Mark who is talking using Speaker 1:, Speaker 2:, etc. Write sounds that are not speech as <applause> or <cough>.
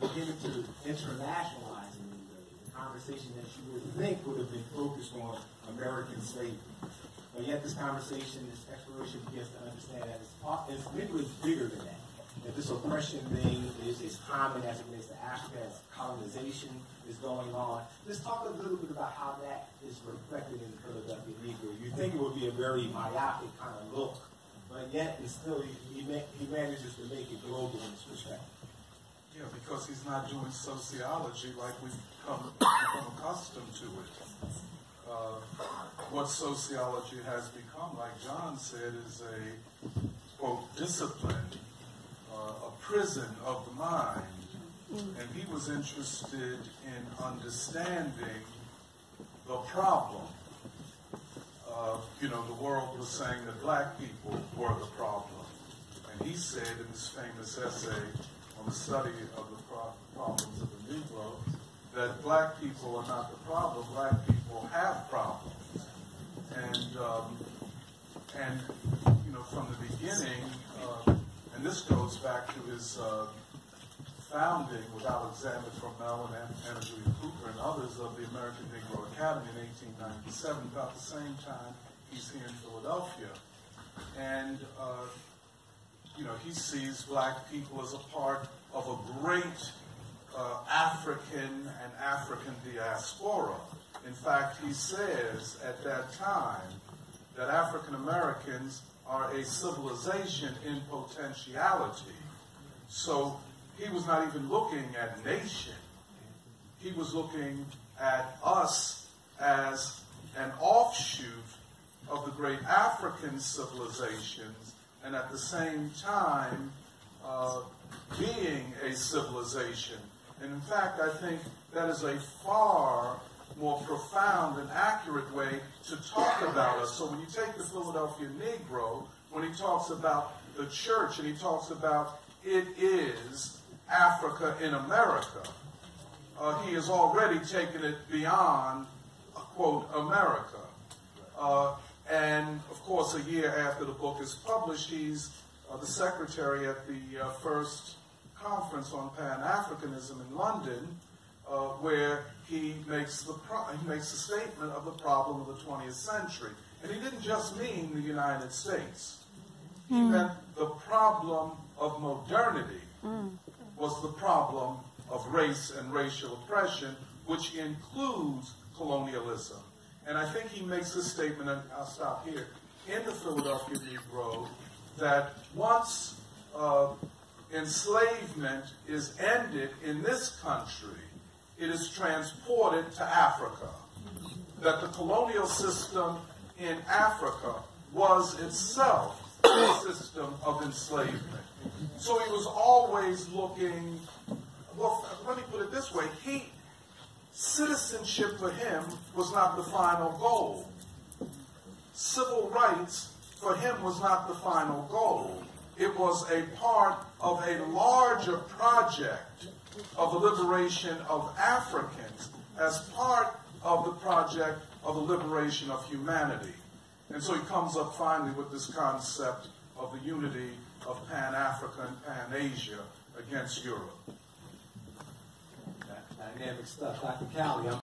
Speaker 1: beginning to internationalize in New York, the conversation that you would think would have been focused on American slavery. But yet this conversation, this exploration begins to understand that it's, it's bigger than that. That this oppression thing is as common as it relates to Africa, colonization is going on. Let's talk a little bit about how that is reflected in the Philadelphia Negro. You think it would be a very myopic kind of look, but yet and still he, he, he manages to make it global in this respect.
Speaker 2: Yeah, because he's not doing sociology like we've come, <coughs> become accustomed to it. Uh, what sociology has become, like John said, is a, quote, discipline, uh, a prison of the mind. And he was interested in understanding the problem. Uh, you know, the world was saying that black people were the problem. And he said in his famous essay on the study of the pro- problems of the Negro that black people are not the problem, black people have problems. And, um, and you know, from the beginning, uh, and this goes back to his uh, founding with Alexander Crummell and Andrew Cooper and others of the American Negro Academy in 1897, about the same time he's here in Philadelphia. And, uh, you know, he sees black people as a part of a great uh, African and African diaspora. In fact, he says at that time that African Americans are a civilization in potentiality. So he was not even looking at nation. He was looking at us as an offshoot of the great African civilizations, and at the same time uh, being a civilization. And in fact, I think that is a far more profound and accurate way to talk about us. So when you take the Philadelphia Negro, when he talks about the church and he talks about it is Africa in America, uh, he has already taken it beyond, uh, quote, America. Uh, a year after the book is published, he's uh, the secretary at the uh, first conference on Pan Africanism in London, uh, where he makes the pro- he makes a statement of the problem of the 20th century, and he didn't just mean the United States. He meant the problem of modernity was the problem of race and racial oppression, which includes colonialism. And I think he makes this statement, and I'll stop here, in the Philadelphia Negro, that once uh, enslavement is ended in this country, it is transported to Africa. That the colonial system in Africa was itself a system of enslavement. So he was always looking, well, let me put it this way, he, citizenship for him was not the final goal. Civil rights for him was not the final goal. It was a part of a larger project of the liberation of Africans as part of the project of the liberation of humanity. And so he comes up finally with this concept of the unity of Pan Africa and Pan Asia against Europe.
Speaker 1: Dynamic stuff. Dr. I'm